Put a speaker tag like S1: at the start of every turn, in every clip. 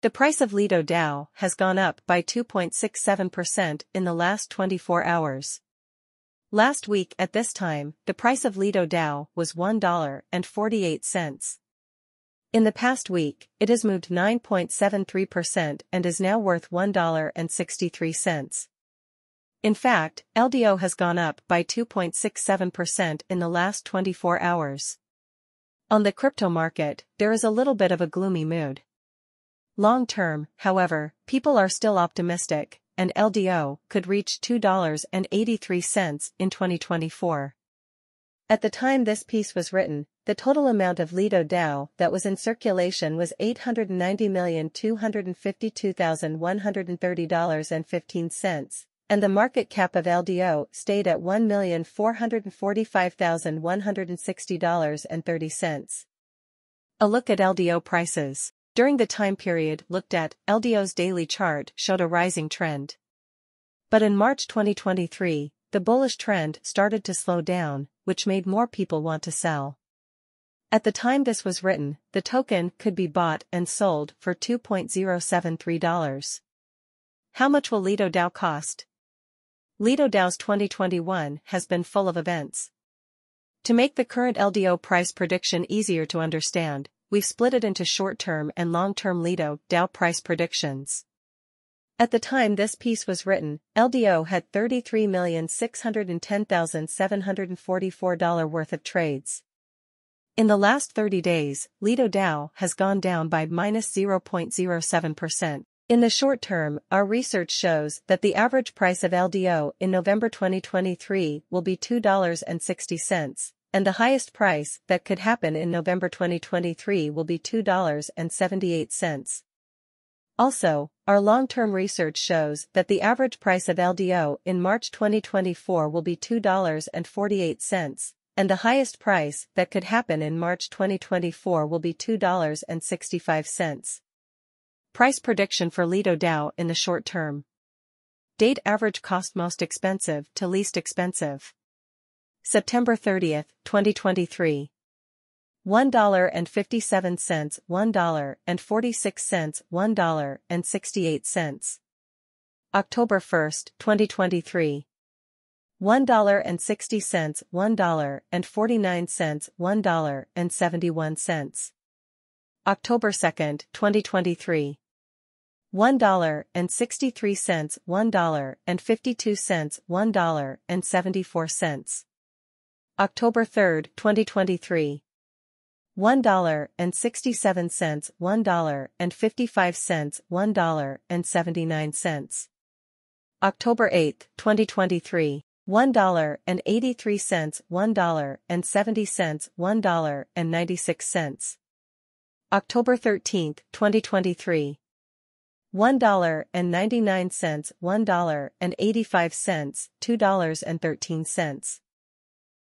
S1: The price of Lido DAO has gone up by 2.67% in the last 24 hours. Last week at this time, the price of Lido DAO was $1.48. In the past week, it has moved 9.73% and is now worth $1.63. In fact, LDO has gone up by 2.67% in the last 24 hours. On the crypto market, there is a little bit of a gloomy mood. Long term, however, people are still optimistic, and LDO could reach $2.83 in 2024. At the time this piece was written, the total amount of Lido DAO that was in circulation was $890,252,130.15, and the market cap of LDO stayed at $1,445,160.30. A look at LDO prices. During the time period looked at, LDO's daily chart showed a rising trend. But in March 2023, the bullish trend started to slow down, which made more people want to sell. At the time this was written, the token could be bought and sold for $2.073. How much will Lido DAO cost? Lido DAO's 2021 has been full of events. To make the current LDO price prediction easier to understand, we've split it into short-term and long-term Lido DAO price predictions. At the time this piece was written, LDO had $33,610,744 worth of trades. In the last 30 days, Lido DAO has gone down by minus 0.07%. In the short term, our research shows that the average price of LDO in November 2023 will be $2.60, and the highest price that could happen in November 2023 will be $2.78. Also, our long-term research shows that the average price of LDO in March 2024 will be $2.48, and the highest price that could happen in March 2024 will be $2.65. Price prediction for Lido DAO in the short term. Date average cost most expensive to least expensive. September 30, 2023. $1.57, $1.46, $1.68. October 1, 2023. $1.60, $1.49, $1.71. October 2, 2023. $1.63, $1.52, $1.74. October 3, 2023. $1.67, $1.55, $1.79. October 8, 2023. $1.83, $1.70, $1.96. October 13, 2023. $1.99, $1.85, $2.13.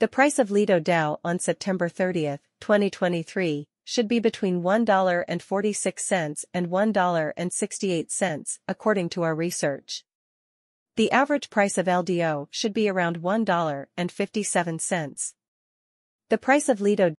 S1: The price of Lido DAO on September 30, 2023, should be between $1.46 and $1.68, according to our research. The average price of LDO should be around $1.57. The price of Lido